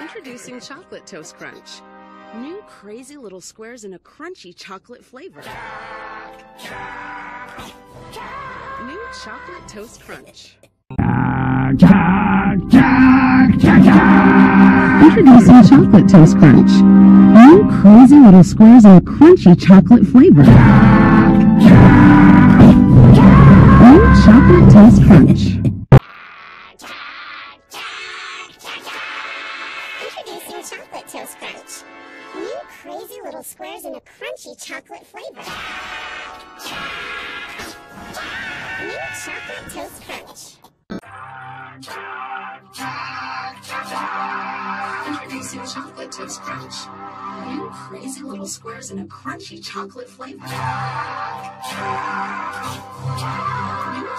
Introducing Chocolate Toast Crunch. New crazy little squares in a crunchy chocolate flavor. New Chocolate Toast Crunch. Introducing Chocolate Toast Crunch. New crazy little squares in a crunchy chocolate flavor. New Chocolate Toast Crunch. Chocolate Toast Crunch. New crazy little squares in a crunchy chocolate flavor. New Chocolate Toast Crunch. Introducing Chocolate Toast Crunch. New crazy little squares in a crunchy chocolate flavor. New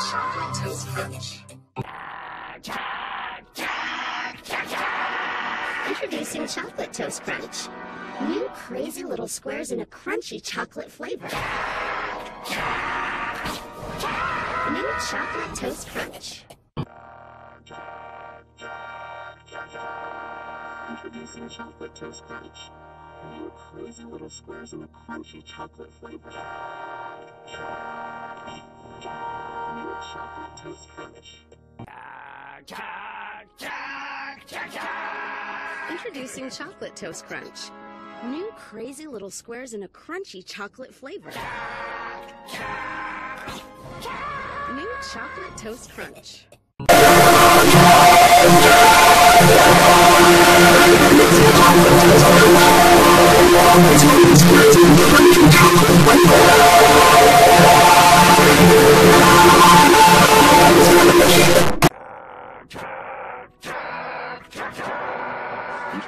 Chocolate Toast Crunch. Introducing Chocolate Toast Crunch. New crazy little squares in a crunchy chocolate flavor. New Chocolate Toast Crunch. Introducing Chocolate Toast Crunch. New crazy little squares in a crunchy chocolate flavor. New Chocolate Toast Crunch. Introducing Chocolate Toast Crunch. New crazy little squares in a crunchy chocolate flavor. New Chocolate Toast Crunch.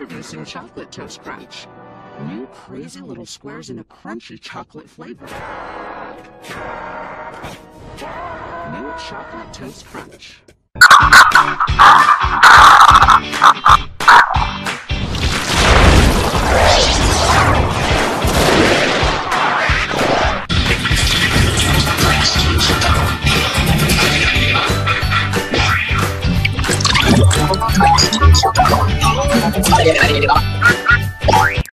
Introducing Chocolate Toast Crunch. New crazy little squares in a crunchy chocolate flavor. New Chocolate Toast Crunch. 哎，你你你你你。